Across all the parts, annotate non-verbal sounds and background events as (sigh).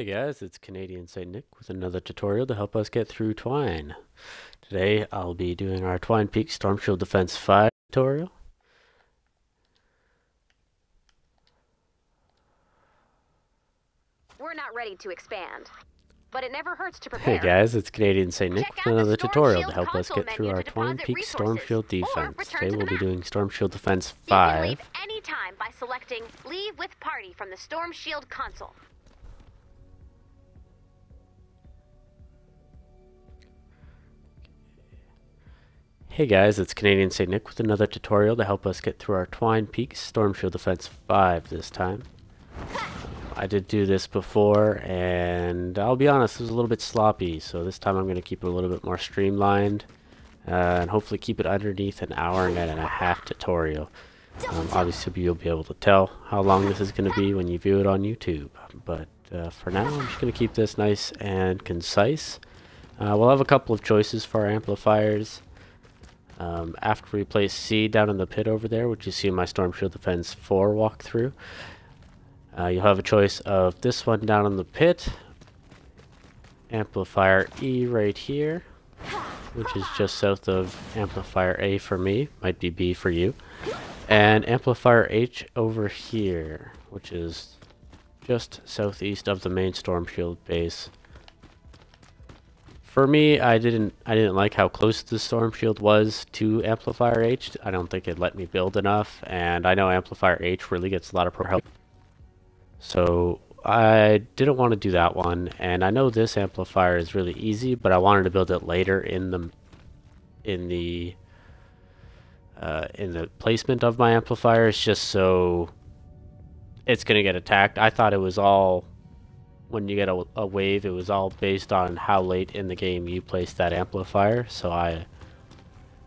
Hey guys, it's Canadian Saint Nick with another tutorial to help us get through Twine. Today I'll be doing our Twine Peak Storm Shield Defense 5 tutorial. We're not ready to expand, but it never hurts to prepare. Hey guys, it's Canadian Saint Nick Check with another tutorial to help us get through our Twine Peak Storm Shield defense. Today to we'll be doing Storm Shield Defense 5. You can leave any time by selecting Leave with Party from the Storm Shield console. Hey guys, it's Canadian Saint Nick with another tutorial to help us get through our Twine Peak Storm Shield Defense 5 this time. I did do this before, and I'll be honest, it was a little bit sloppy, so this time I'm going to keep it a little bit more streamlined, uh, and hopefully keep it underneath an hour and a half tutorial. Um, obviously, you'll be able to tell how long this is going to be when you view it on YouTube, but uh, for now, I'm just going to keep this nice and concise. Uh, we'll have a couple of choices for our amplifiers. Um, after we place C down in the pit over there, which you see my Storm Shield Defense 4 walkthrough, uh, you'll have a choice of this one down in the pit, amplifier E right here, which is just south of amplifier A for me, might be B for you, and amplifier H over here, which is just southeast of the main Storm Shield base. For me, I didn't I didn't like how close the storm shield was to amplifier H. I don't think it let me build enough, and I know amplifier H really gets a lot of pro help. So I didn't want to do that one, and I know this amplifier is really easy, but I wanted to build it later in the in the uh, in the placement of my amplifiers, just so it's gonna get attacked. I thought it was all when you get a, a wave, it was all based on how late in the game you placed that amplifier. So I,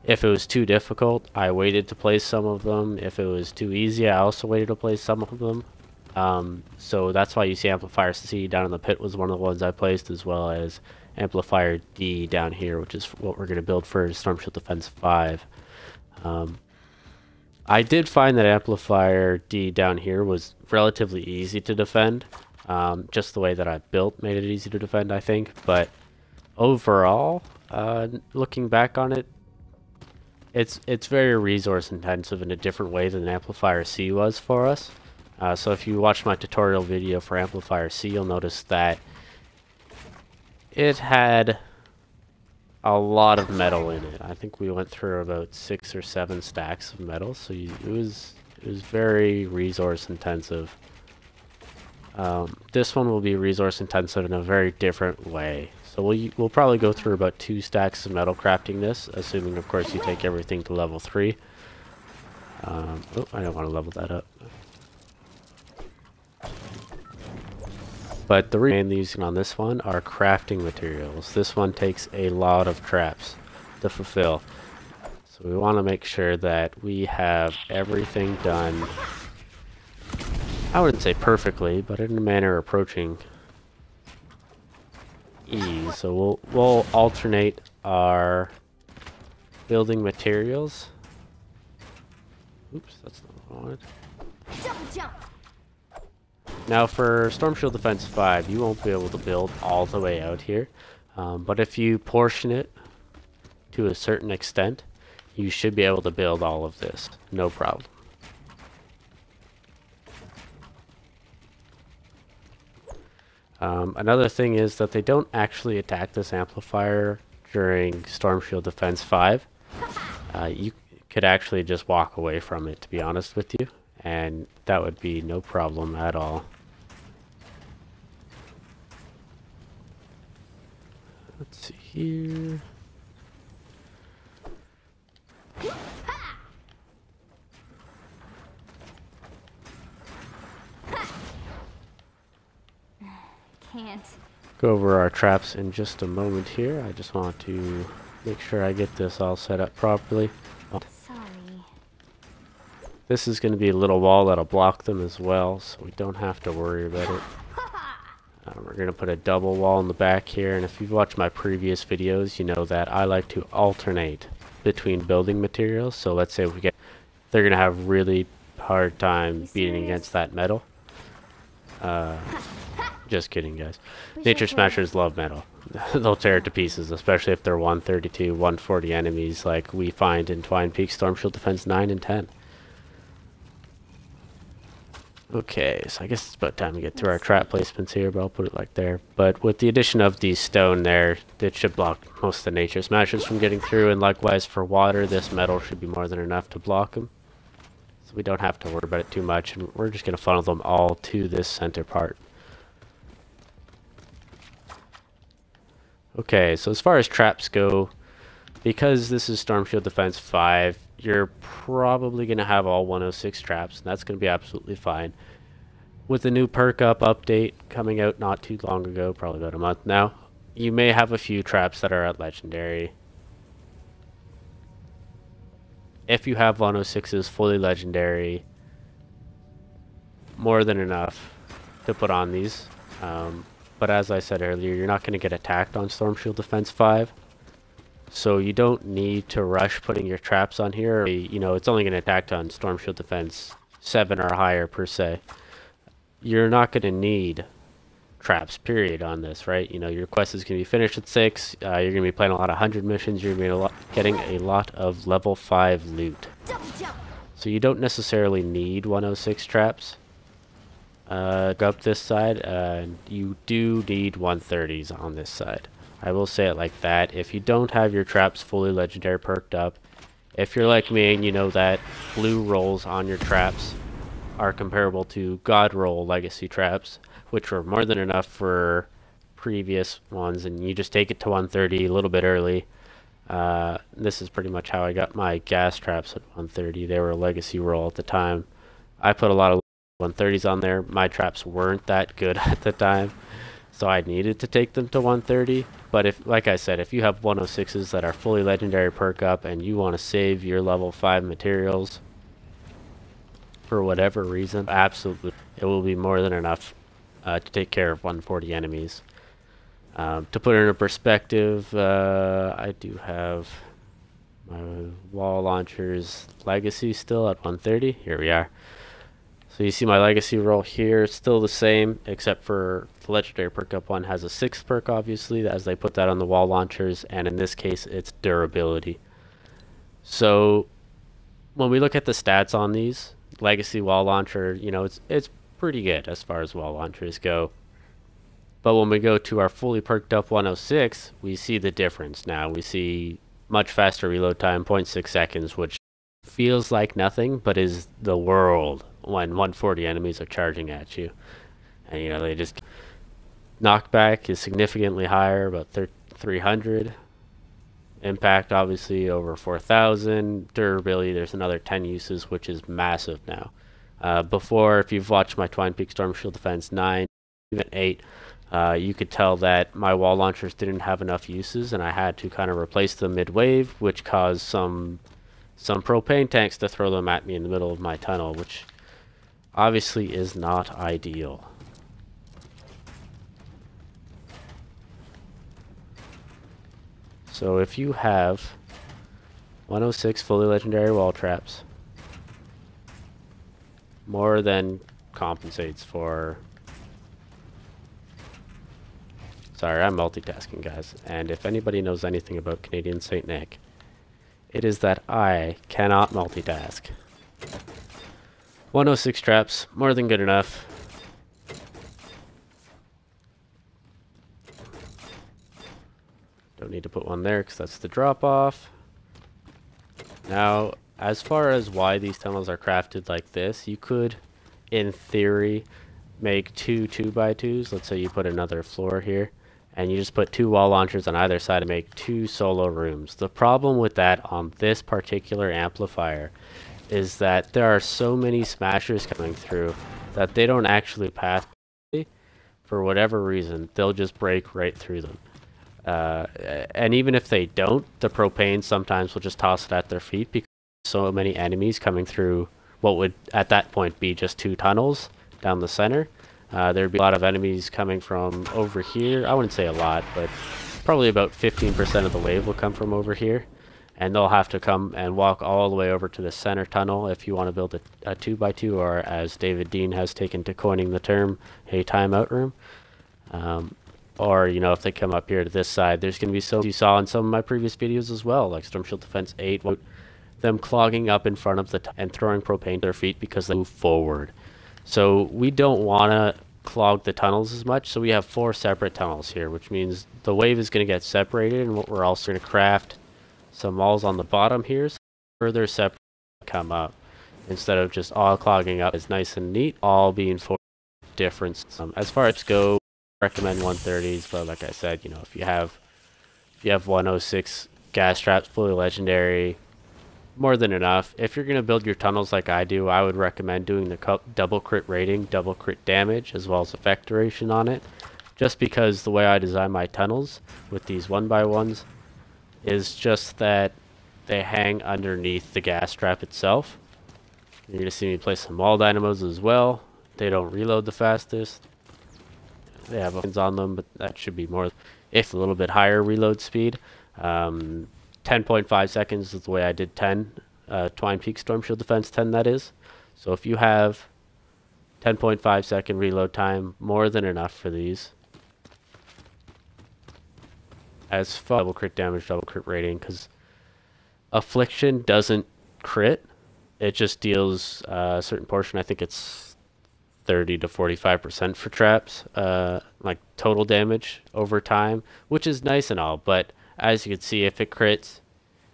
if it was too difficult, I waited to place some of them. If it was too easy, I also waited to place some of them. Um, so that's why you see amplifier C down in the pit was one of the ones I placed, as well as amplifier D down here, which is what we're going to build for Storm Shield Defense 5. Um, I did find that amplifier D down here was relatively easy to defend. Um, just the way that I built made it easy to defend, I think. But overall, uh, looking back on it, it's it's very resource intensive in a different way than Amplifier C was for us. Uh, so if you watch my tutorial video for Amplifier C, you'll notice that it had a lot of metal in it. I think we went through about six or seven stacks of metal, so you, it was it was very resource intensive. Um, this one will be resource intensive in a very different way. So we'll, we'll probably go through about two stacks of metal crafting this, assuming of course you take everything to level 3. Um, oh, I don't want to level that up. But the mainly using on this one are crafting materials. This one takes a lot of traps to fulfill. So we want to make sure that we have everything done I wouldn't say perfectly, but in a manner approaching ease. So we'll we'll alternate our building materials. Oops, that's not what I wanted. Now for Storm Shield Defense 5, you won't be able to build all the way out here. Um, but if you portion it to a certain extent, you should be able to build all of this. No problem. Um, another thing is that they don't actually attack this amplifier during Storm Shield Defense 5. Uh, you could actually just walk away from it, to be honest with you, and that would be no problem at all. Let's see here. Can't. Go over our traps in just a moment here. I just want to make sure I get this all set up properly. Sorry. This is going to be a little wall that'll block them as well, so we don't have to worry about it. (laughs) Uh, we're going to put a double wall in the back here, and if you've watched my previous videos, you know that I like to alternate between building materials. So let's say we get, they're going to have really hard time beating against that metal. Uh, (laughs) Just kidding, guys. Nature. Smashers love metal. (laughs) They'll tear it to pieces, especially if they're 132, 140 enemies like we find in Twine Peak Storm Shield Defense 9 and 10. Okay, so I guess it's about time to get through our trap placements here, but I'll put it like there. But with the addition of the stone there, it should block most of the Nature Smashers from getting through, and likewise for water, this metal should be more than enough to block them. So we don't have to worry about it too much, and we're just going to funnel them all to this center part. Okay, so as far as traps go, because this is Storm Shield Defense 5, you're probably going to have all 106 traps, and that's going to be absolutely fine. With the new perk up update coming out not too long ago, probably about a month now, you may have a few traps that are at Legendary. If you have 106s fully Legendary, more than enough to put on these. Um, but as I said earlier, you're not going to get attacked on Storm Shield Defense 5. So you don't need to rush putting your traps on here. You know, it's only going to attack on Storm Shield Defense 7 or higher per se. You're not going to need traps, period, on this, right? You know, your quest is going to be finished at 6. Uh, you're going to be playing a lot of 100 missions. You're going to be getting a lot of level 5 loot. So you don't necessarily need 106 traps. Uh, go up this side, uh, you do need 130s on this side. I will say it like that. If you don't have your traps fully legendary perked up, if you're like me and you know that blue rolls on your traps are comparable to God roll legacy traps, which were more than enough for previous ones, and you just take it to 130 a little bit early. Uh, this is pretty much how I got my gas traps at 130. They were a legacy roll at the time. I put a lot of 130s on there. My traps weren't that good (laughs) at the time, so I needed to take them to 130. But if, like I said, if you have 106s that are fully legendary perk up and you want to save your level 5 materials for whatever reason, absolutely, it will be more than enough uh, to take care of 140 enemies. Um, to put it into perspective, uh, I do have my wall launchers legacy still at 130. Here we are. So you see my legacy roll here, it's still the same, except for the legendary perk up one has a sixth perk, obviously, as they put that on the wall launchers, and in this case, it's durability. So when we look at the stats on these, legacy wall launcher, you know, it's it's pretty good as far as wall launchers go. But when we go to our fully perked up 106, we see the difference now. We see much faster reload time, 0.6 seconds, which feels like nothing, but is the world when 140 enemies are charging at you. And, you know, they just. Knockback is significantly higher, about thir- 300. Impact, obviously, over 4,000. Durability, there's another 10 uses, which is massive now. Uh, before, if you've watched my Twine Peak Storm Shield Defense 9, even 8, uh, you could tell that my wall launchers didn't have enough uses, and I had to kind of replace them mid-wave, which caused some some propane tanks to throw them at me in the middle of my tunnel, which obviously is not ideal. So if you have 106 fully legendary wall traps, more than compensates for Sorry, I'm multitasking, guys. And if anybody knows anything about Canadian St. Nick, it is that I cannot multitask. 106 traps, more than good enough. Don't need to put one there because that's the drop off. Now, as far as why these tunnels are crafted like this, you could, in theory, make two 2x2s. Let's say you put another floor here and you just put two wall launchers on either side to make two solo rooms. The problem with that on this particular amplifier is that there are so many smashers coming through that they don't actually pass for whatever reason they'll just break right through them uh, and even if they don't the propane sometimes will just toss it at their feet because so many enemies coming through what would at that point be just two tunnels down the center uh, there'd be a lot of enemies coming from over here. I wouldn't say a lot, but probably about 15% of the wave will come from over here. And they'll have to come and walk all the way over to the center tunnel if you want to build a, a two by two, or as David Dean has taken to coining the term, a timeout room. Um, or, you know, if they come up here to this side, there's going to be some you saw in some of my previous videos as well, like Storm Shield Defense 8, them clogging up in front of the and throwing propane to their feet because they move forward. So we don't want to clog the tunnels as much, so we have four separate tunnels here, which means the wave is going to get separated, and what we're also going to craft some walls on the bottom here, so further separate come up, instead of just all clogging up. It's nice and neat, all being four different. Um, as far as go, recommend 130s, but like I said, you know, if you have if you have 106 gas traps, fully legendary, more than enough. If you're going to build your tunnels like I do, I would recommend doing the double crit rating, double crit damage, as well as effect duration on it. Just because the way I design my tunnels with these one by ones is just that they hang underneath the gas trap itself. You're going to see me place some wall dynamos as well. They don't reload the fastest. They have weapons on them, but that should be more, if a little bit higher reload speed. Um, 10.5 seconds is the way I did 10. Uh, Twine Peak Storm Shield Defense 10, that is. So if you have 10.5 second reload time, more than enough for these. As far double crit damage, double crit rating, because Affliction doesn't crit. It just deals uh, a certain portion. I think it's 30 to 45% for traps, uh, like total damage over time, which is nice and all, but as you can see, if it crits,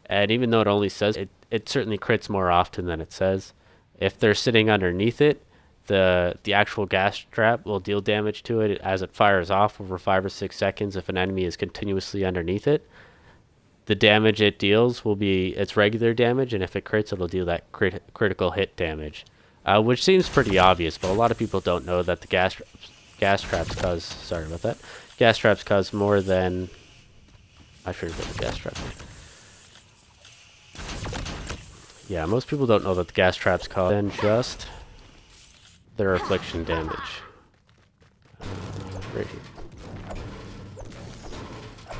and even though it only says it, it certainly crits more often than it says. If they're sitting underneath it, the the actual gas trap will deal damage to it as it fires off over five or six seconds if an enemy is continuously underneath it. The damage it deals will be its regular damage, and if it crits, it'll deal that crit critical hit damage, uh, which seems pretty obvious, but a lot of people don't know that the gas gas traps cause sorry about that gas traps cause more than I have put the gas trap. Yeah, most people don't know that the gas traps cause then just their affliction damage. Uh, right.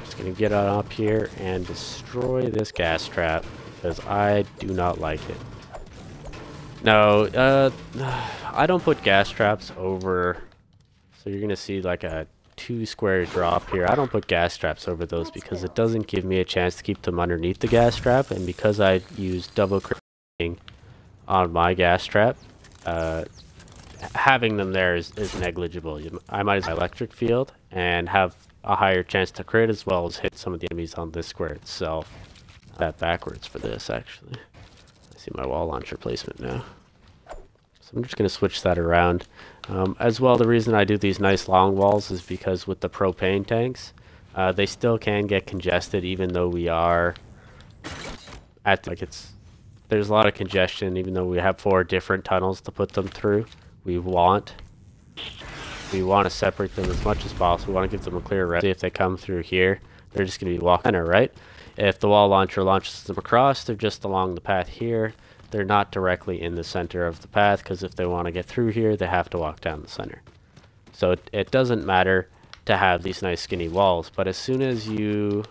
Just gonna get on up here and destroy this gas trap because I do not like it. No, uh, (sighs) I don't put gas traps over. So you're gonna see like a two square drop here. I don't put gas traps over those because it doesn't give me a chance to keep them underneath the gas trap. And because I use double critting on my gas trap, uh, having them there is, is negligible. I might as well electric field and have a higher chance to crit as well as hit some of the enemies on this square itself. That backwards for this actually. I see my wall launcher placement now. So I'm just going to switch that around. Um, as well, the reason I do these nice long walls is because with the propane tanks, uh, they still can get congested even though we are at, like it's, there's a lot of congestion even though we have four different tunnels to put them through. We want, we want to separate them as much as possible. We want to give them a clear route. If they come through here, they're just going to be walking, right? If the wall launcher launches them across, they're just along the path here they're not directly in the center of the path because if they want to get through here, they have to walk down the center. So it, it doesn't matter to have these nice skinny walls, but as soon as you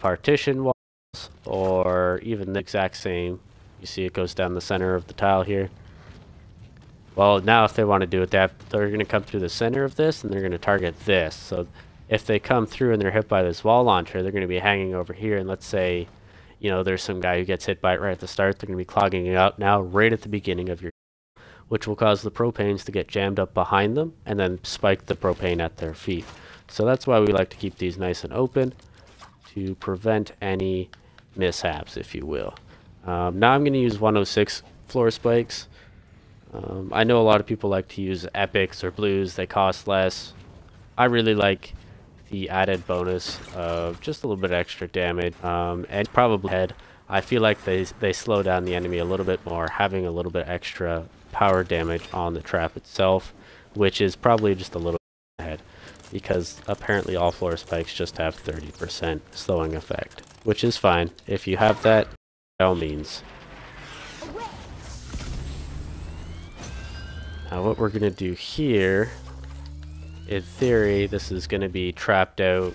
partition walls or even the exact same, you see it goes down the center of the tile here. Well, now if they want to do it, they have, they're going to come through the center of this and they're going to target this. So if they come through and they're hit by this wall launcher, they're going to be hanging over here and let's say you know, there's some guy who gets hit by it right at the start. They're going to be clogging it up now right at the beginning of your which will cause the propanes to get jammed up behind them and then spike the propane at their feet. So that's why we like to keep these nice and open to prevent any mishaps, if you will. Um, now I'm going to use 106 floor spikes. Um, I know a lot of people like to use epics or blues. They cost less. I really like the added bonus of just a little bit extra damage um, and probably head. I feel like they, they slow down the enemy a little bit more, having a little bit extra power damage on the trap itself, which is probably just a little ahead because apparently all floor spikes just have 30% slowing effect, which is fine. If you have that, by all means. Now what we're going to do here in theory, this is going to be trapped out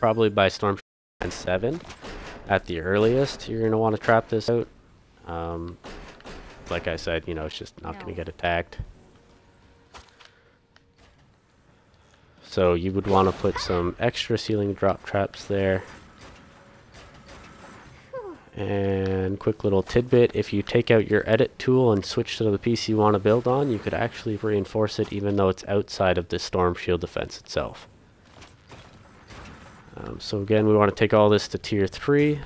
probably by Storm 7 at the earliest. You're going to want to trap this out. Um, like I said, you know, it's just not no. going to get attacked. So you would want to put some extra ceiling drop traps there. And quick little tidbit, if you take out your edit tool and switch to the piece you want to build on, you could actually reinforce it even though it's outside of the storm shield defense itself. Um, so again, we want to take all this to tier 3.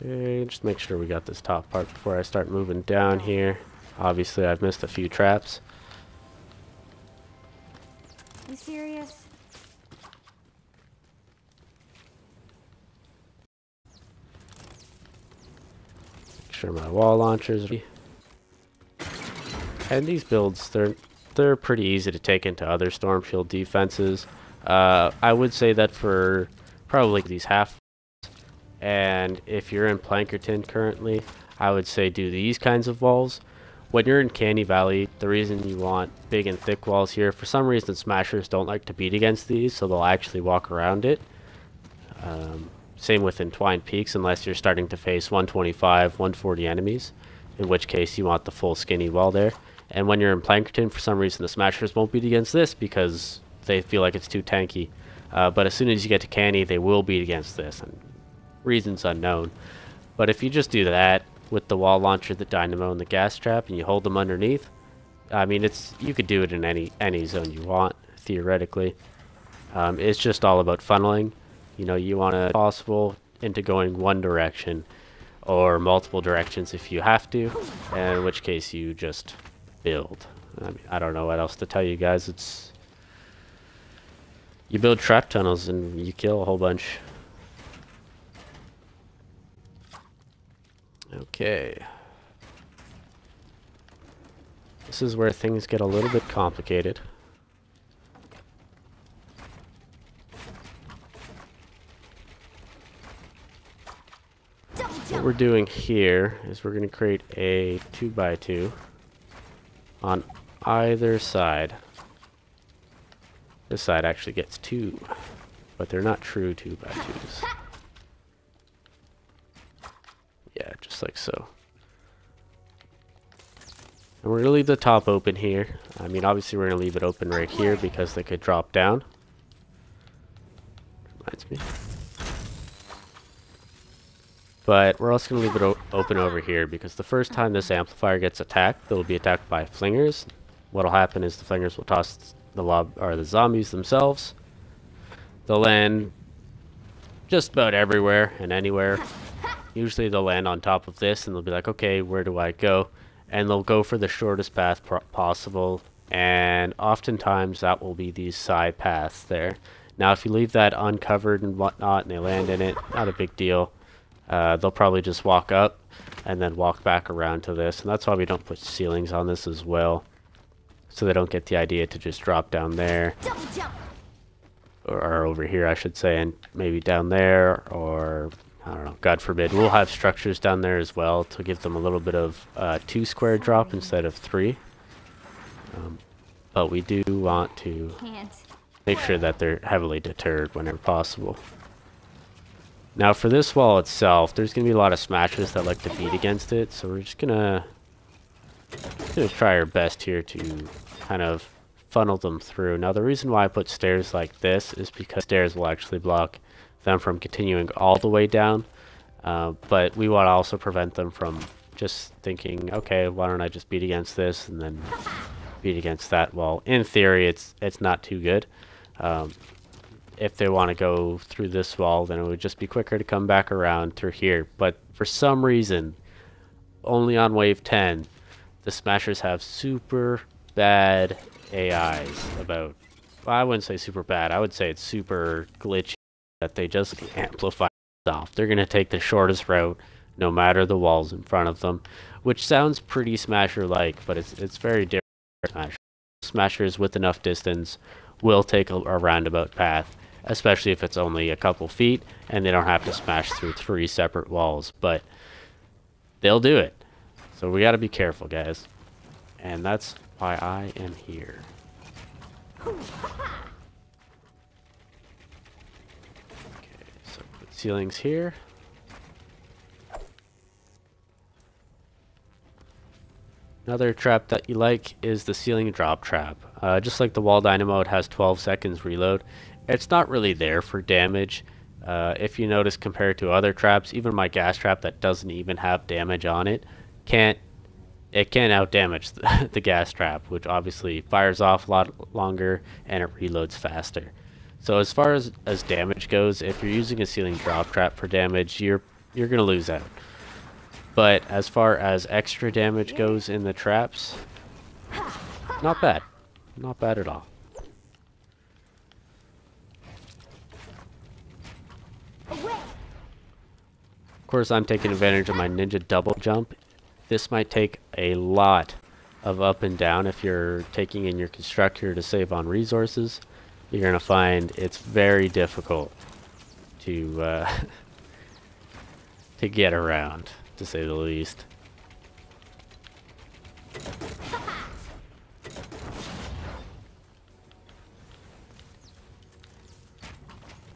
Okay, just make sure we got this top part before I start moving down here. Obviously, I've missed a few traps. You serious? Make sure my wall launchers are and these builds they're they're pretty easy to take into other storm shield defenses uh, I would say that for probably these half and if you're in Plankerton currently I would say do these kinds of walls when you're in Canny Valley the reason you want big and thick walls here for some reason smashers don't like to beat against these so they'll actually walk around it um, same with in Twine Peaks unless you're starting to face 125 140 enemies in which case you want the full skinny wall there and when you're in Plankerton, for some reason, the Smashers won't beat against this because they feel like it's too tanky. Uh, but as soon as you get to Canny, they will beat against this. And reasons unknown. But if you just do that with the wall launcher, the dynamo, and the gas trap, and you hold them underneath, I mean, it's you could do it in any any zone you want theoretically. Um, it's just all about funneling. You know, you want to possible into going one direction or multiple directions if you have to, and in which case you just build. I mean, I don't know what else to tell you guys. It's you build trap tunnels and you kill a whole bunch. Okay. This is where things get a little bit complicated. What we're doing here is we're going to create a 2 by 2 on either side. This side actually gets two, but they're not true 2 by 2s Yeah, just like so. And we're going to leave the top open here. I mean, obviously we're going to leave it open right here because they could drop down. Reminds me. But we're also going to leave it open over here because the first time this amplifier gets attacked, they'll be attacked by flingers. What'll happen is the flingers will toss the lob or the zombies themselves. They'll land just about everywhere and anywhere. Usually they'll land on top of this and they'll be like, okay, where do I go? And they'll go for the shortest path possible. And oftentimes that will be these side paths there. Now if you leave that uncovered and whatnot and they land in it, not a big deal. Uh, they'll probably just walk up and then walk back around to this. And that's why we don't put ceilings on this as well. So they don't get the idea to just drop down there. Or, or over here, I should say, and maybe down there, or I don't know, God forbid. We'll have structures down there as well to give them a little bit of uh, two square drop instead of three. Um, but we do want to make sure that they're heavily deterred whenever possible. Now for this wall itself, there's going to be a lot of smashes that like to beat against it, so we're just going to gonna try our best here to kind of funnel them through. Now the reason why I put stairs like this is because stairs will actually block them from continuing all the way down, uh, but we want to also prevent them from just thinking, okay, why don't I just beat against this and then beat against that? Well, in theory, it's it's not too good. Um, if they want to go through this wall, then it would just be quicker to come back around through here. But for some reason, only on wave 10, the Smashers have super bad AIs about, well, I wouldn't say super bad, I would say it's super glitchy that they just amplify off. They're going to take the shortest route no matter the walls in front of them, which sounds pretty Smasher-like, but it's, it's very different. Smasher. Smashers with enough distance will take a, a roundabout path especially if it's only a couple feet and they don't have to smash through three separate walls. But they'll do it. So we got to be careful, guys. And that's why I am here. Okay. Ceilings here. Another trap that you like is the ceiling drop trap. Uh, just like the wall dynamo, it has 12 seconds reload. It's not really there for damage. Uh, if you notice compared to other traps, even my gas trap that doesn't even have damage on it, can't it can out damage (laughs) the, the gas trap, which obviously fires off a lot longer and it reloads faster. So as far as, as damage goes, if you're using a ceiling drop trap for damage, you're you're gonna lose out. But as far as extra damage goes in the traps, not bad. Not bad at all. Of course, I'm taking advantage of my ninja double jump. This might take a lot of up and down if you're taking in your constructor to save on resources. You're going to find it's very difficult to uh, (laughs) to get around, to say the least.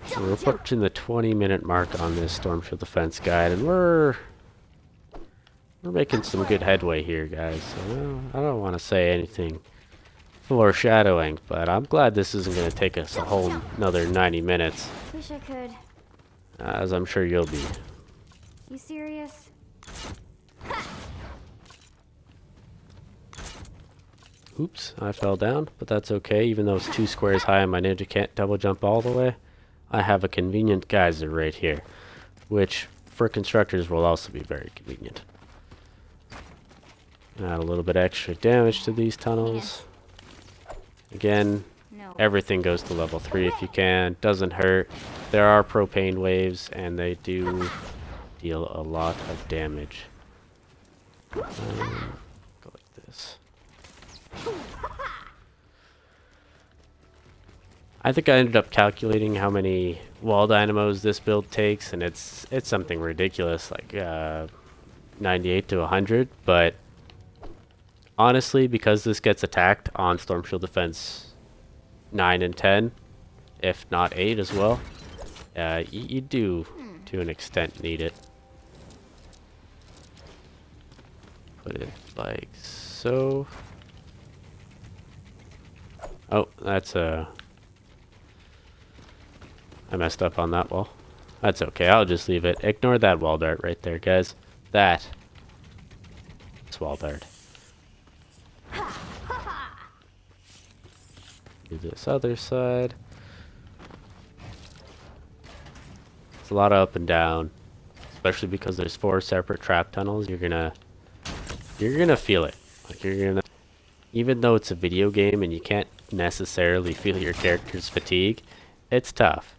So we're approaching the 20 minute mark on this Storm Shield Defense guide, and we're we're making some good headway here, guys. So, I don't want to say anything foreshadowing, but I'm glad this isn't going to take us a whole another 90 minutes. Wish I could. As I'm sure you'll be. You serious? Oops, I fell down, but that's okay. Even though it's two squares high and my ninja can't double jump all the way, I have a convenient geyser right here, which for constructors will also be very convenient. Add a little bit extra damage to these tunnels. Again, No. everything goes to level 3 if you can. Doesn't hurt. There are propane waves, and they do deal a lot of damage. Um, go like this. I think I ended up calculating how many wall dynamos this build takes, and it's it's something ridiculous, like uh, 98 to 100. But honestly, because this gets attacked on Storm Shield Defense 9 and 10, if not 8 as well, uh, y you do, to an extent, need it. Put it like so. Oh, that's a... I messed up on that wall. That's okay, I'll just leave it. Ignore that wall dart right there, guys. That. It's wall dart. Do this other side. It's a lot of up and down. Especially because there's four separate trap tunnels, you're gonna you're gonna feel it. Like you're gonna even though it's a video game and you can't necessarily feel your character's fatigue, it's tough.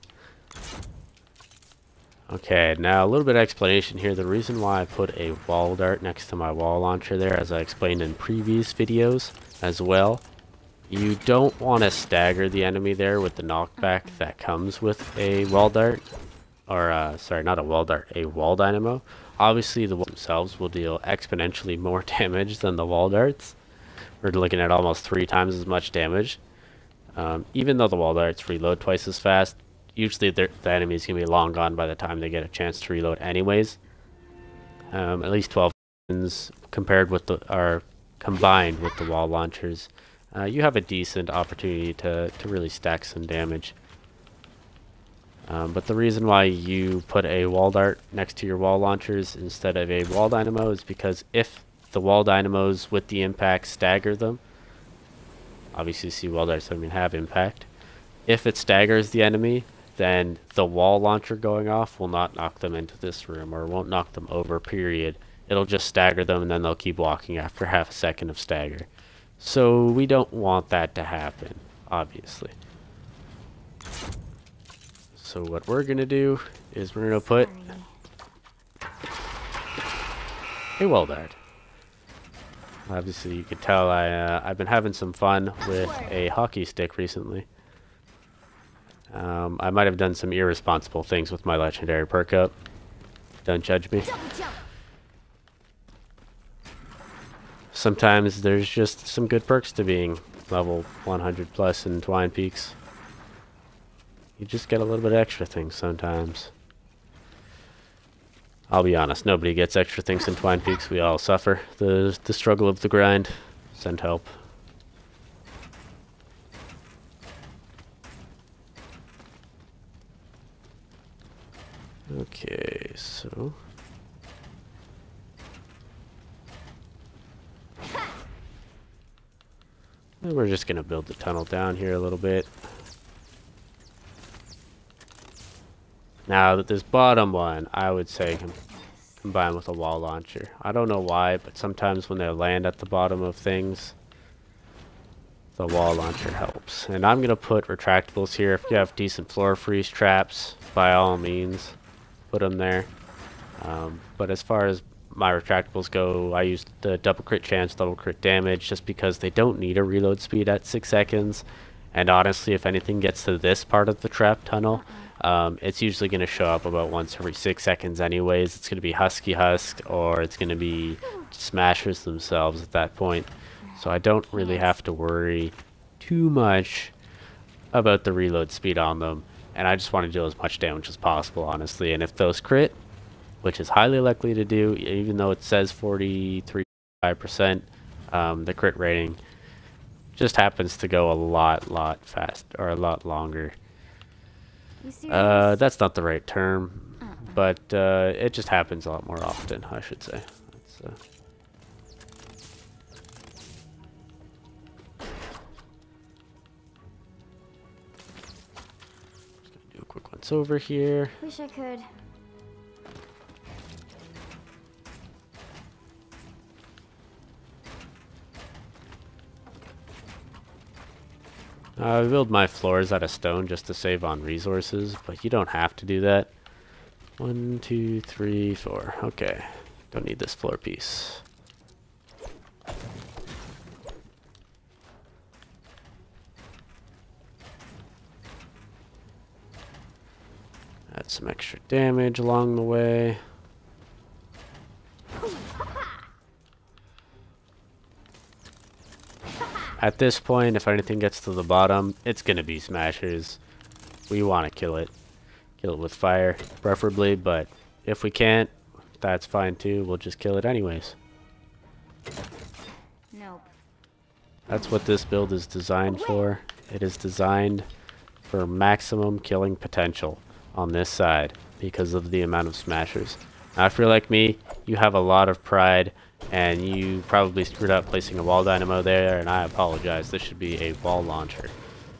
Okay, now a little bit of explanation here. The reason why I put a wall dart next to my wall launcher there, as I explained in previous videos as well, you don't want to stagger the enemy there with the knockback that comes with a wall dart. Or, uh, sorry, not a wall dart, a wall dynamo. Obviously, the walls themselves will deal exponentially more (laughs) damage than the wall darts. We're looking at almost three times as much damage. Um, even though the wall darts reload twice as fast, usually the enemy is going to be long gone by the time they get a chance to reload anyways. Um, at least 12 seconds compared with the, or combined with the wall launchers. Uh, you have a decent opportunity to, to really stack some damage. Um, but the reason why you put a wall dart next to your wall launchers instead of a wall dynamo is because if the wall dynamos with the impact stagger them, obviously see wall darts don't even have impact, if it staggers the enemy, then the wall launcher going off will not knock them into this room or won't knock them over, period. It'll just stagger them and then they'll keep walking after (laughs) half a second of stagger. So we don't want that to happen, obviously. So what we're going to do is we're going to put a wall dart. Obviously you can tell I, uh, I've been having some fun with a hockey stick recently. Um, I might have done some irresponsible things with my legendary perk up. Don't judge me. Sometimes there's just some good perks to being level 100 plus in Twine Peaks. You just get a little bit extra things sometimes. I'll be honest, nobody gets extra things in Twine Peaks. We all suffer the the struggle of the grind. Send help. Okay, so we're just gonna build the tunnel down here a little bit. Now that this bottom one, I would say com combine with a wall launcher. I don't know why, but sometimes when they land at the bottom of things, the wall launcher helps. And I'm gonna put retractables here. If you have decent floor freeze traps, by all means, put them there. Um, but as far as my retractables go, I use the double crit chance, double crit damage, just because they don't need a reload speed at 6 seconds. And honestly, if anything gets to this part of the trap tunnel, um, it's usually going to show up about once every 6 seconds anyways. It's going to be Husky Husk, or it's going to be Smashers themselves at that point. So I don't really have to worry too much about the reload speed on them. And I just want to deal as much damage as possible, honestly. And if those crit, which is highly likely to do, even though it says 43.5%, um, the crit rating just happens to go a lot, lot fast, or a lot longer. Uh, that's not the right term, but uh, it just happens a lot more often, I should say. Do a quick once over here. Wish I could. Uh, I build my floors out of stone just to save on resources, but you don't have to do that. One, two, three, four. Okay. Don't need this floor piece. Add some extra damage along the way. At this point, if anything gets to the bottom, it's going to be smashers. We want to kill it. Kill it with fire, preferably, but if we can't, that's fine too. We'll just kill it anyways. Nope. That's what this build is designed for. It is designed for maximum killing potential on this side because of the amount of smashers. Now, if you're like me, you have a lot of pride and you probably screwed up placing a wall dynamo there, and I apologize. This should be a wall launcher,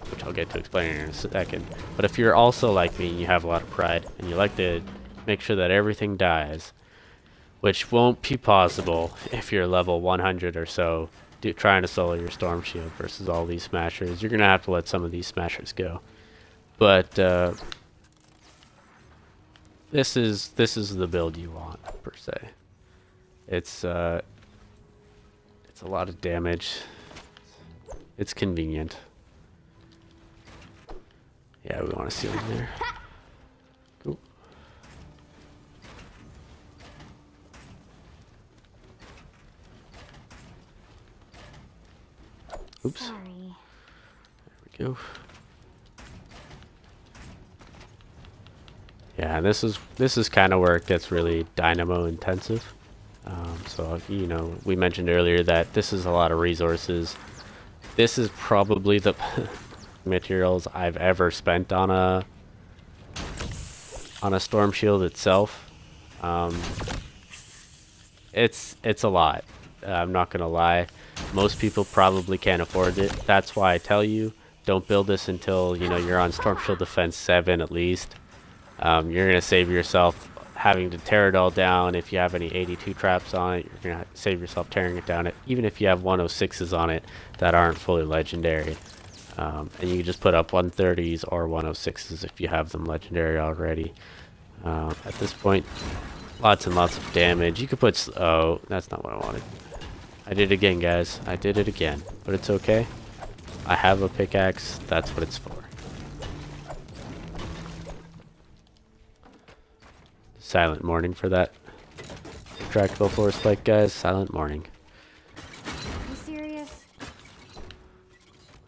which I'll get to explain in a second. But if you're also like me, and you have a lot of pride, and you like to make sure that everything dies, which won't be possible if you're level 100 or so, do, trying to solo your Storm Shield versus all these Smashers. You're going to have to let some of these Smashers go. But, uh, this is this is the build you want per se. It's uh, it's a lot of damage. It's convenient. Yeah, we want to seal in there. Cool. Oops. Sorry. There we go. Yeah, this is this is kind of where it gets really dynamo intensive. Um, so, you know, we mentioned earlier that this is a lot of resources. This is probably the (laughs) materials I've ever spent on a on a storm shield itself. Um, it's it's a lot. I'm not gonna lie. Most people probably can't afford it. That's why I tell you, don't build this until you know you're on Storm Shield Defense 7 at least. Um, you're gonna save yourself having to tear it all down. If you have any 82 traps on it, you're going to save yourself tearing it down. Even if you have 106s on it that aren't fully legendary. Um, and you can just put up 130s or 106s if you have them legendary already. Um, at this point, lots and lots of damage. You could put... Oh, that's not what I wanted. I did it again, guys. I did it again. But it's okay. I have a pickaxe. That's what it's for. Silent morning for that. Retractable floor spike, guys. Silent morning. You serious?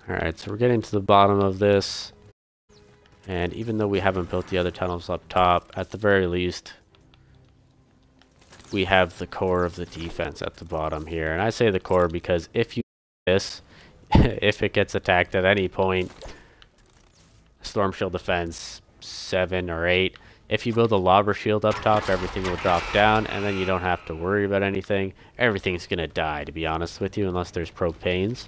Alright, so we're getting to the bottom of this. And even though we haven't built the other tunnels up top, at the very least, we have the core of the defense at the bottom here. And I say the core because if you this, (laughs) if it gets attacked at any point, Storm Shield defense 7 or 8, if you build a lava shield up top, everything will drop down, and then you don't have to worry about anything. Everything's going to die, to be honest with you, unless there's propanes.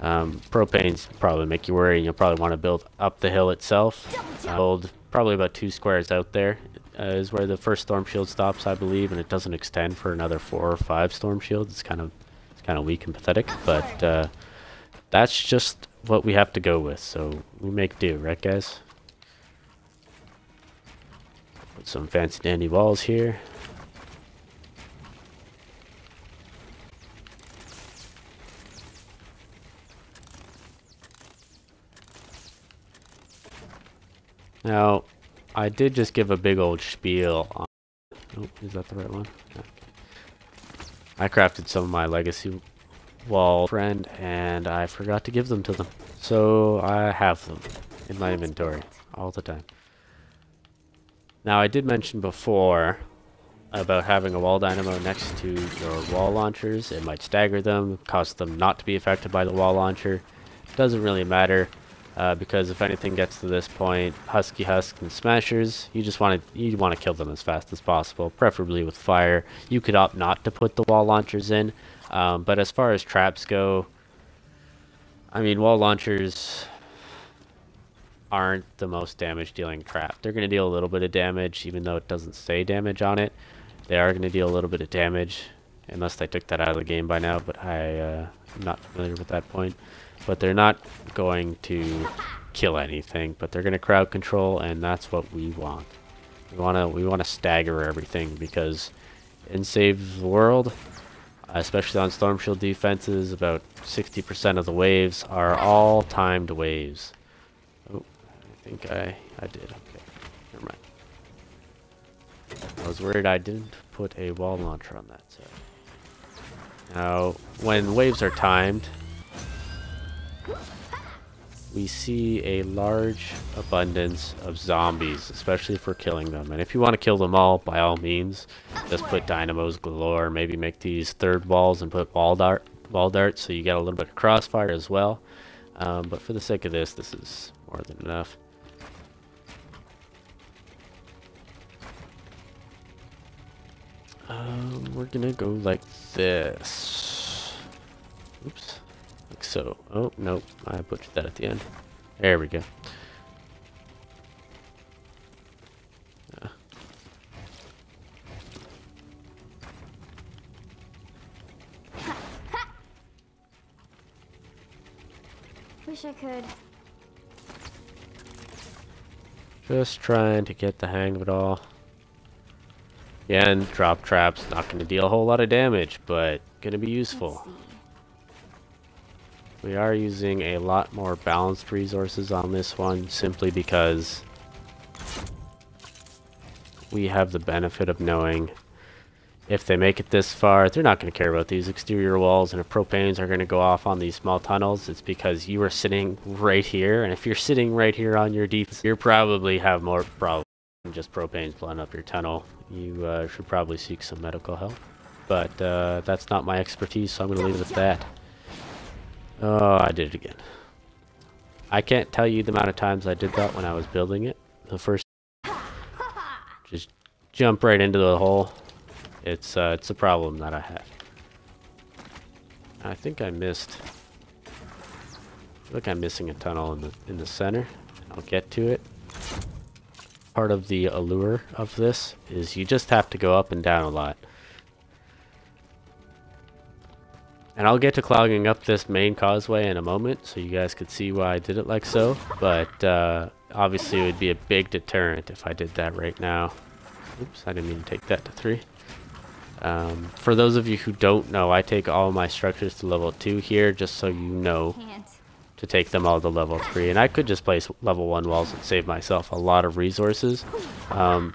Um, propanes probably make you worry, and you'll probably want to build up the hill itself. Build probably about two squares out there uh, is where the first storm shield stops, I believe, and it doesn't extend for another four or five storm shields. It's kind of it's kind of weak and pathetic, but uh, that's just what we have to go with. So we make do, right, guys? Put some fancy dandy walls here. Now, I did just give a big old spiel on... Oh, is that the right one? Okay. I crafted some of my legacy wall friend, and I forgot to give them to them. So I have them in my inventory all the time. Now, I did mention before about having a wall dynamo next to your wall launchers. It might stagger them, cause them not to be affected by the wall launcher. Doesn't really matter. Uh, because if anything gets to this point, Husky Husk and Smashers, you just want to you want to kill them as fast as possible, preferably with fire. You could opt not to put the wall launchers in, um, but as far as traps go, I mean, wall launchers aren't the most damage dealing trap. They're going to deal a little bit of damage, even though it doesn't say damage on it. They are going to deal a little bit of damage, unless they took that out of the game by now, but I, uh, I'm not familiar with that point but they're not going to kill anything, but they're going to crowd control, and that's what we want. We want to we want to stagger everything because in Save the World, especially on Storm Shield defenses, about 60% of the waves are all timed waves. I think I I did. Okay, never mind. I was worried I didn't put a wall launcher on that side. Now, when waves are timed, we see a large abundance of zombies, especially for killing them. And if you want to kill them all, by all means, just put dynamos galore. Maybe make these third walls and put wall dart, wall darts so you get a little bit of crossfire as well. Um, but for the sake of this, this is more than enough. Um, we're gonna go like this. Oops like so. Oh, nope. I butchered that at the end. There we go. Uh. (laughs) Wish I could. Just trying to get the hang of it all. Again, drop traps, not going to deal a whole lot of damage, but going to be useful. We are using a lot more balanced resources on this one simply because we have the benefit of knowing if they make it this far, they're not going to care about these exterior walls, and if propanes are going to go off on these small tunnels, it's because you are sitting right here, and if you're sitting right here on your defense, you probably have more problems than just propanes blowing up your tunnel. You uh, should probably seek some medical help, but uh, that's not my expertise, so I'm going to leave it at that. Oh, I did it again. I can't tell you the amount of times I did that when I was building it. The first... (laughs) Just jump right into the hole. It's, uh, it's a problem that I have. I think I missed... I think I'm missing a tunnel in the, in the center. I'll get to it. Part of the allure of this is you just have to go up and down a lot. And I'll get to clogging up this main causeway in a moment, so you guys could see why I did it like so. But uh, obviously it would be a big deterrent if I did that right now. Oops, I didn't mean to take that to 3. Um, for those of you who don't know, I take all my structures to level 2 here, just so you know to take them all to level 3. And I could just place level 1 walls and save myself a lot of resources. Um,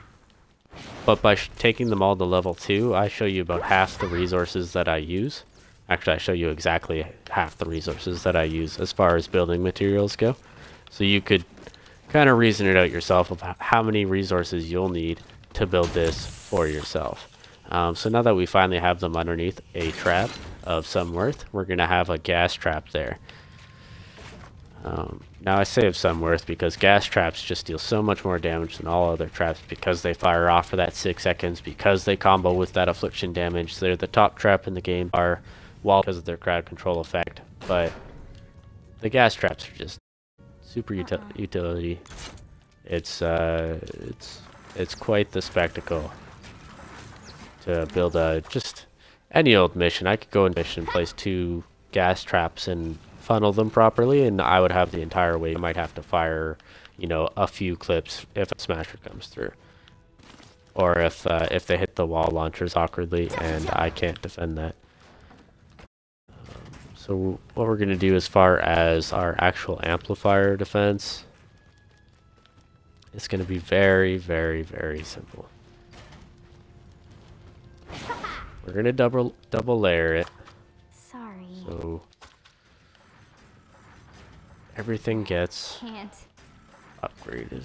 but by taking them all to level 2, I show you about half the resources that I use. Actually, I show you exactly half the resources that I use as far as building materials go. So you could kind of reason it out yourself of how many resources you'll need to build this for yourself. Um, so now that we finally have them underneath a trap of some worth, we're going to have a gas trap there. Um, now I say of some worth because gas traps just deal so much more damage than all other traps because they fire off for that 6 seconds, because they combo with that affliction damage. They're the top trap in the game are wall because of their crowd control effect, but the gas traps are just super util utility. It's uh, it's it's quite the spectacle to build a just any old mission. I could go in mission, place two gas traps, and funnel them properly, and I would have the entire wave. I might have to fire, you know, a few clips if a smasher comes through, or if uh, if they hit the wall launchers awkwardly, and I can't defend that. Um, so what we're gonna do as far as our actual amplifier defense it's gonna be very, very, very simple. We're gonna double double layer it. Sorry. So everything gets Can't. upgraded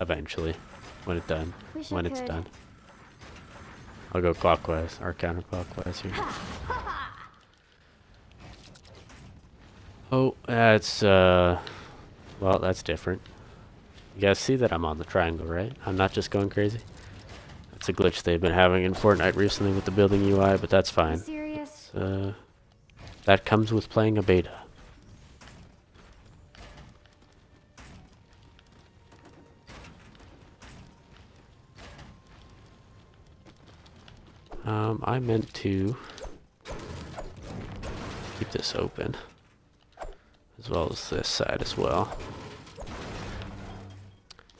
eventually when it's done. When it's could. done. I'll go clockwise or counterclockwise here. (laughs) Oh, that's uh well, that's different. You guys see that I'm on the triangle, right? I'm not just going crazy. It's a glitch they've been having in Fortnite recently with the building UI, but that's fine. serious? Uh, that comes with playing a beta. Um, I meant to keep this open, as well as this side as well.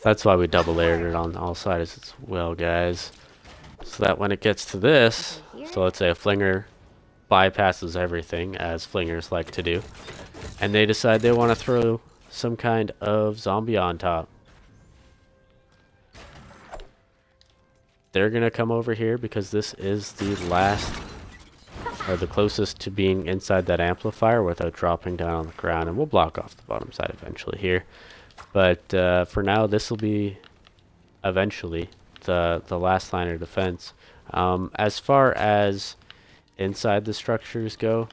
That's why we double layered it on all sides as well, guys. So that when it gets to this, so let's say a flinger bypasses everything, as flingers like to do, and they decide they want to throw some kind of zombie on top. They're gonna come over here because this is the last, or the closest to being inside that amplifier without dropping down on the ground, and we'll block off the bottom side eventually here. But uh, for now, this will be eventually the the last line of defense. Um, as far as inside the structures go,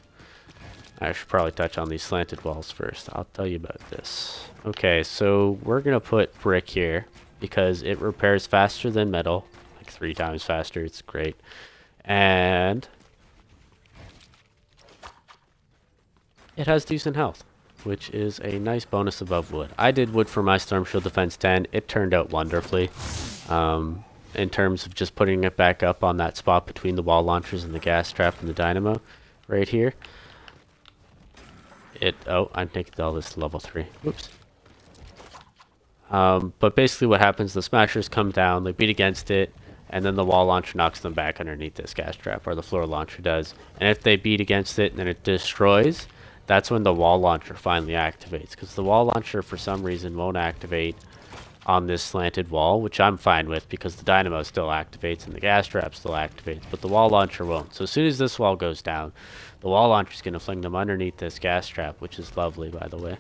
I should probably touch on these slanted walls first. I'll tell you about this. Okay, so we're gonna put brick here because it repairs faster than metal, like three times faster. It's great, and it has decent health which is a nice bonus above wood. I did wood for my Storm Shield Defense 10. It turned out wonderfully. Um, in terms of just putting it back up on that spot between the wall launchers and the gas trap and the dynamo right here. It, oh, I'm taking all this level 3. Whoops. Um, but basically what happens, the smashers come down, they beat against it, and then the wall launcher knocks them back underneath this gas trap, or the floor launcher does. And if they beat against it and then it destroys, that's when the wall launcher finally activates because the wall launcher for some reason won't activate on this slanted wall which I'm fine with because the dynamo still activates and the gas trap still activates but the wall launcher won't. So as soon as this wall goes down the wall launcher is going to fling them underneath this gas trap which is lovely by the way.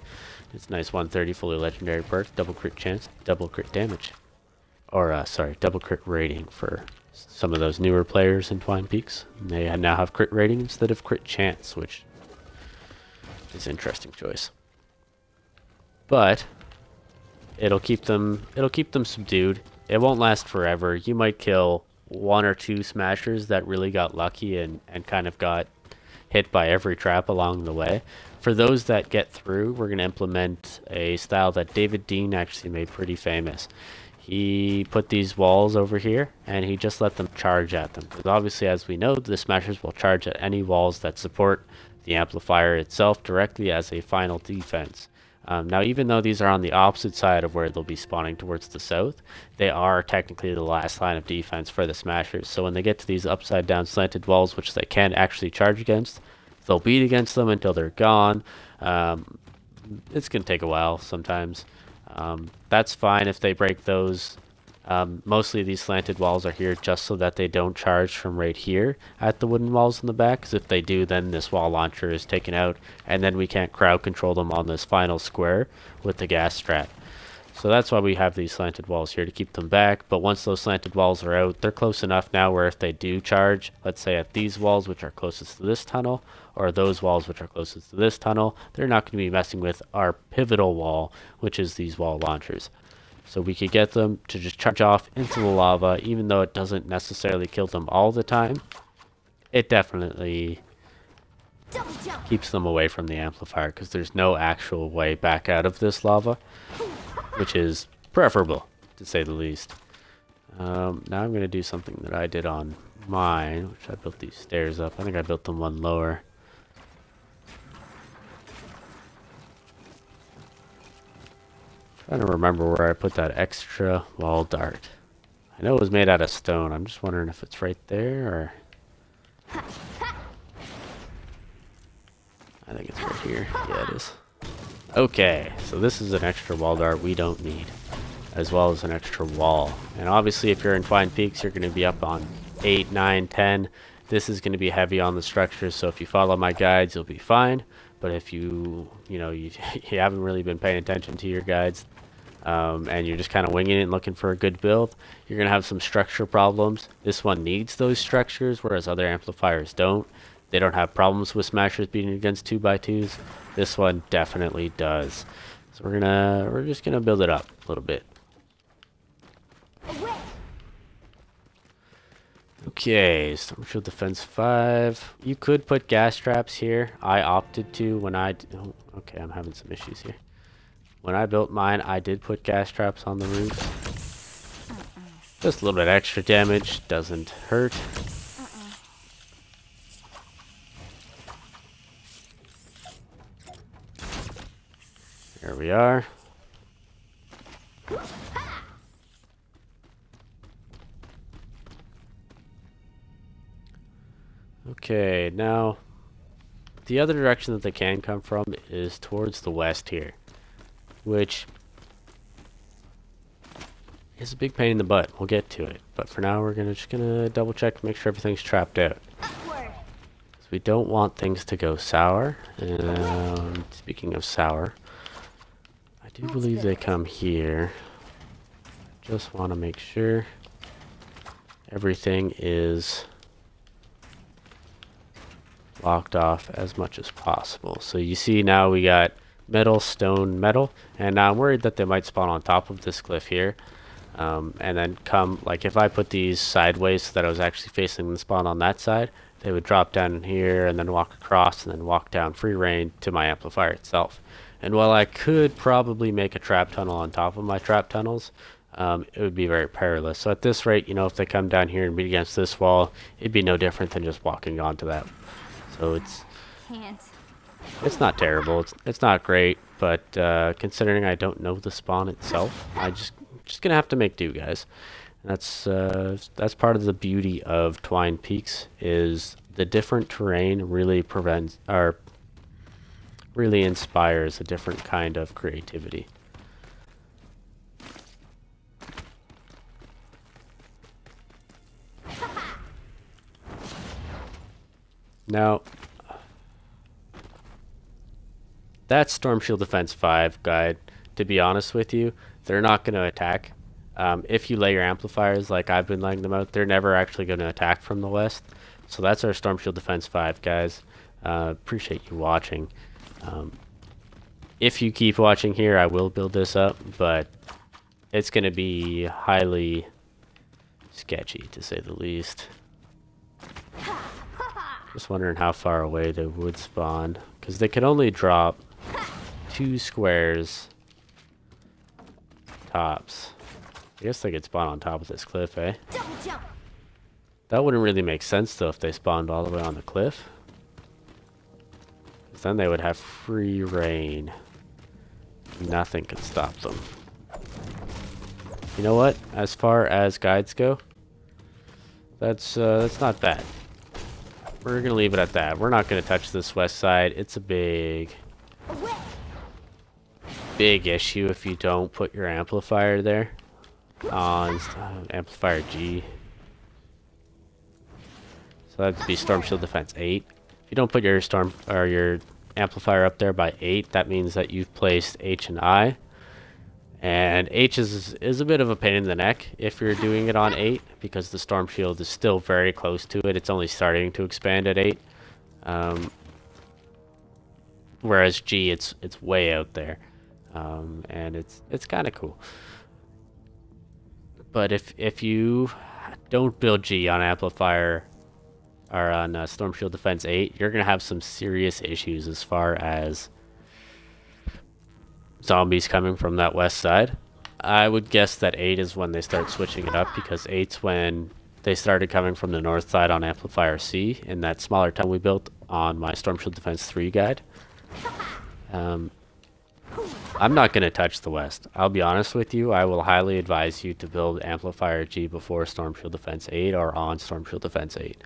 It's nice 130 fully legendary perk double crit chance double crit damage or uh, sorry double crit rating for some of those newer players in Twine Peaks they now have crit rating instead of crit chance which is an interesting choice. But it'll keep them it'll keep them subdued. It won't last forever. You might kill one or two smashers that really got lucky and, and kind of got hit by every trap along the way. For those that get through, we're going to implement a style that David Dean actually made pretty famous. He put these walls over here and he just let them charge at them. Because obviously, as we know, the smashers will charge at any walls that support the amplifier itself directly as a final defense. Um, now, even though these are on the opposite side of where they'll be spawning towards the south, they are technically the last line of defense for the smashers. So when they get to these upside down slanted walls, which they can actually charge against, they'll beat against them until they're gone. Um, it's going to take a while sometimes. Um, that's fine if they break those um, mostly these slanted walls are here just so that they don't charge from right here at the wooden walls in the back. Because if they do, then this wall launcher is taken out, and then we can't crowd control them on this final square with the gas trap. So that's why we have these slanted walls here to keep them back. But once those slanted walls are out, they're close enough now where if they do charge, let's say at these walls which are closest to this tunnel, or those walls which are closest to this tunnel, they're not going to be messing with our pivotal wall, which is these wall launchers. So we could get them to just charge off into the lava, even though it doesn't necessarily kill them all the time. It definitely keeps them away from the amplifier because there's no actual way back out of this lava which is preferable, to say the least. Um, now I'm going to do something that I did on mine, which I built these stairs up. I think I built them one lower. Trying to remember where I put that extra wall dart. I know it was made out of stone. I'm just wondering if it's right there or... I think it's right here. Yeah, it is. Okay, so this is an extra wall dart we don't need, as well as an extra wall. And obviously if you're in Twine Peaks, you're going to be up on 8, 9, 10. This is going to be heavy on the structures, so if you follow my guides, you'll be fine. But if you, you know, you, (laughs) you haven't really been paying attention to your guides, um, and you're just kind of winging it and looking for a good build, you're going to have some structure problems. This one needs those structures, whereas other amplifiers don't. They don't have problems with smashers beating against 2x2s. This one definitely does. So we're gonna we're just gonna build it up a little bit. Okay, Storm Shield Defense 5. You could put gas traps here. I opted to when I... Oh, okay, I'm having some issues here. When I built mine, I did put gas traps on the roof. Just a little bit extra damage. Doesn't hurt. There we are. Okay, now the other direction that they can come from is towards the west here, which is a big pain in the butt. We'll get to it, but for now we're gonna just gonna double check, make sure everything's trapped out. we don't want things to go sour. And speaking of sour, do believe they come here. Just want to make sure everything is locked off as much as possible. So you see now we got metal, stone, metal, and I'm worried that they might spawn on top of this cliff here. Um, and then come, like if I put these sideways so that I was actually facing the spawn on that side, they would drop down here and then walk across and then walk down free reign to my amplifier itself. And while I could probably make a trap tunnel on top of my trap tunnels, um, it would be very perilous. So at this rate, you know, if they come down here and beat against this wall, it'd be no different than just walking onto that. So it's Can't. it's not terrible. It's it's not great, but uh, considering I don't know the spawn itself, I just just gonna have to make do, guys. And that's uh, that's part of the beauty of Twine Peaks is the different terrain really prevents or really inspires a different kind of creativity. (laughs) Now, that Storm Shield Defense 5 guide, to be honest with you, they're not going to attack. Um, if you lay your amplifiers like I've been laying them out, they're never actually going to attack from the west. So that's our Storm Shield Defense 5, guys. Uh, appreciate you watching. Um, if you keep watching here, I will build this up, but it's going to be highly sketchy, to say the least. Just wondering how far away they would spawn, because they could only drop two squares tops. I guess they could spawn on top of this cliff, eh? That wouldn't really make sense, though, if they spawned all the way on the cliff then they would have free reign. Nothing could stop them. You know what? As far as guides go, that's uh, that's not bad. We're gonna leave it at that. We're not gonna touch this west side. It's a big, big issue if you don't put your amplifier there on uh, amplifier G. So that'd be Storm Shield Defense 8 you don't put your storm or your amplifier up there by 8, that means that you've placed H and I. And H is, is a bit of a pain in the neck if you're doing it on 8 because the Storm Shield is still very close to it. It's only starting to expand at 8. Um, whereas G, it's it's way out there. Um, and it's it's kind of cool. But if if you don't build G on Amplifier or on uh, Storm Shield Defense 8, you're going to have some serious issues as far as zombies coming from that west side. I would guess that 8 is when they start switching it up because 8's when they started coming from the north side on Amplifier C in that smaller town we built on my Storm Shield Defense 3 guide. Um, I'm not going to touch the west. I'll be honest with you. I will highly advise you to build Amplifier G before Storm Shield Defense 8 or on Storm Shield Defense 8.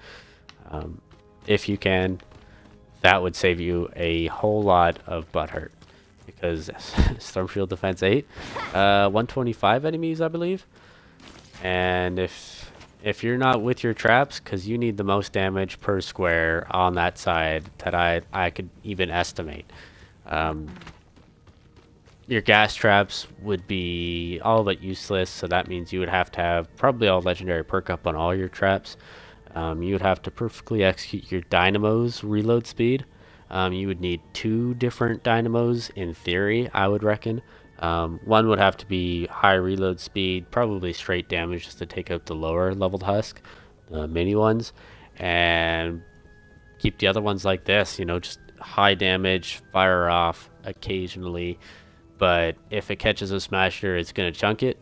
Um, if you can, that would save you a whole lot of butt hurt because (laughs) Storm Shield Defense 8, uh, 125 enemies, I believe. And if if you're not with your traps, because you need the most damage per square on that side that I, I could even estimate. Um, your gas traps would be all but useless, so that means you would have to have probably all legendary perk up on all your traps. Um, you would have to perfectly execute your dynamo's reload speed. Um, you would need two different dynamos in theory, I would reckon. Um, one would have to be high reload speed, probably straight damage just to take out the lower leveled husk, the mini ones, and keep the other ones like this, you know, just high damage, fire off occasionally. But if it catches a smasher, it's going to chunk it.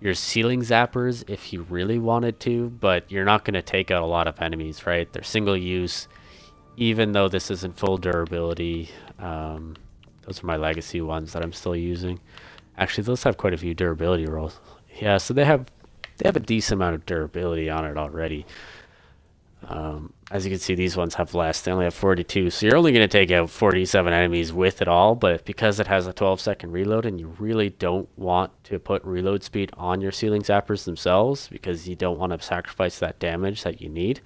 Your ceiling zappers, if you really wanted to, but you're not going to take out a lot of enemies, right? They're single use even though this isn't full durability, um, those are my legacy ones that I'm still using. Actually, those have quite a few durability rolls. Yeah, so they have they have a decent amount of durability on it already. Um, as you can see, these ones have less. They only have 42, so you're only going to take out 47 enemies with it all. But because it has a 12 second reload, and you really don't want to put reload speed on your ceiling zappers themselves because you don't want to sacrifice that damage that you need,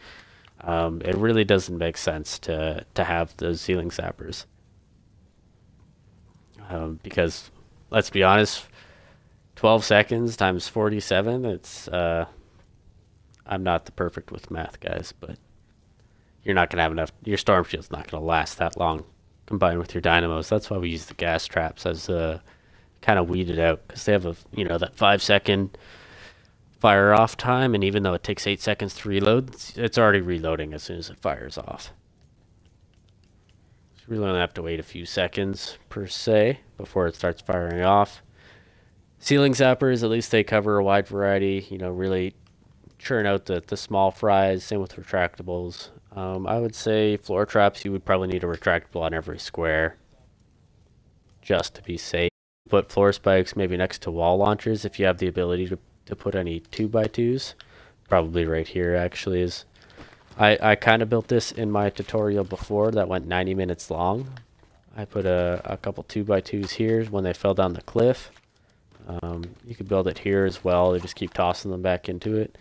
um, it really doesn't make sense to to have those ceiling zappers um, because let's be honest 12 seconds times 47 it's uh, i'm not the perfect with math guys but you're not going to have enough your storm shield's not going to last that long combined with your dynamos that's why we use the gas traps as uh, kind of weeded out because they have a you know that five second fire off time, and even though it takes 8 seconds to reload, it's already reloading as soon as it fires off. So we really only have to wait a few seconds, per se, before it starts firing off. Ceiling zappers, at least they cover a wide variety, you know, really churn out the, the small fries, same with retractables. Um, I would say floor traps, you would probably need a retractable on every square, just to be safe. Put floor spikes maybe next to wall launchers if you have the ability to to put any 2x2s. Probably right here actually is. I, I kind of built this in my tutorial before that went 90 minutes long. I put a, a couple 2x2s here when they fell down the cliff. Um, you could build it here as well. They just keep tossing them back into it.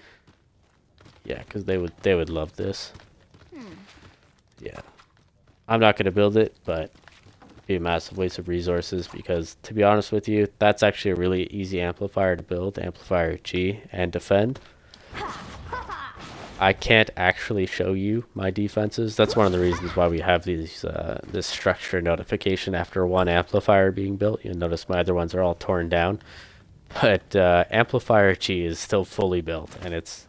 Yeah, because they would they would love this. Hmm. Yeah. I'm not going to build it, but it'd be a massive waste of resources because to be honest with you, that's actually a really easy amplifier to build, amplifier G and defend. I can't actually show you my defenses. That's one of the reasons why we have these uh, this structure notification after one amplifier being built. You'll notice my other ones are all torn down. But uh, amplifier G is still fully built and it's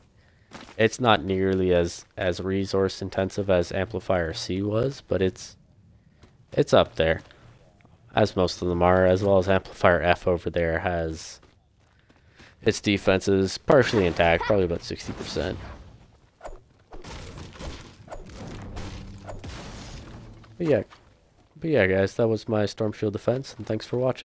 it's not nearly as as resource intensive as amplifier C was, but it's it's up there, as most of them are, as well as Amplifier F over there has its defenses partially intact, probably about 60%. But yeah, but yeah guys, that was my Storm Shield defense, and thanks for watching.